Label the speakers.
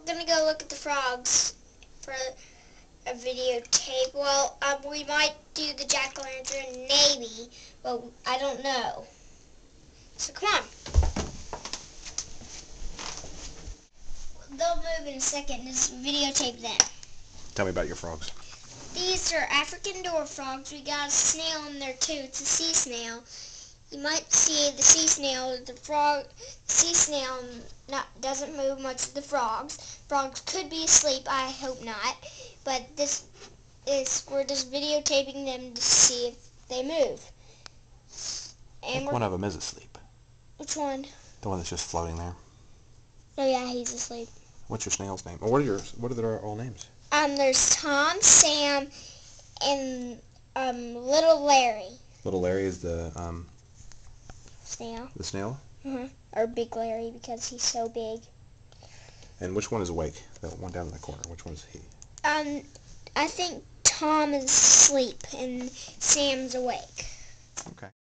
Speaker 1: we're gonna go look at the frogs for a videotape. Well, um, we might do the jack-o'-lantern, maybe, but I don't know. So come on. They'll move in a second. Just videotape them.
Speaker 2: Tell me about your frogs.
Speaker 1: These are African dwarf frogs. We got a snail in there too. It's a sea snail. You might see the sea snail, the frog, the sea snail not, doesn't move much of the frogs. Frogs could be asleep, I hope not. But this is, we're just videotaping them to see if they move. And
Speaker 2: one of them is asleep.
Speaker 1: which one?
Speaker 2: The one that's just floating there.
Speaker 1: Oh yeah, he's asleep.
Speaker 2: What's your snail's name? Or what are your what are their all names?
Speaker 1: Um, there's Tom, Sam, and um, little Larry
Speaker 2: Little Larry is the um
Speaker 1: snail.
Speaker 2: the snail.
Speaker 1: hmm Or Big Larry because he's so big.
Speaker 2: And which one is awake? The one down in the corner. Which one is he?
Speaker 1: Um, I think Tom is asleep and Sam's awake.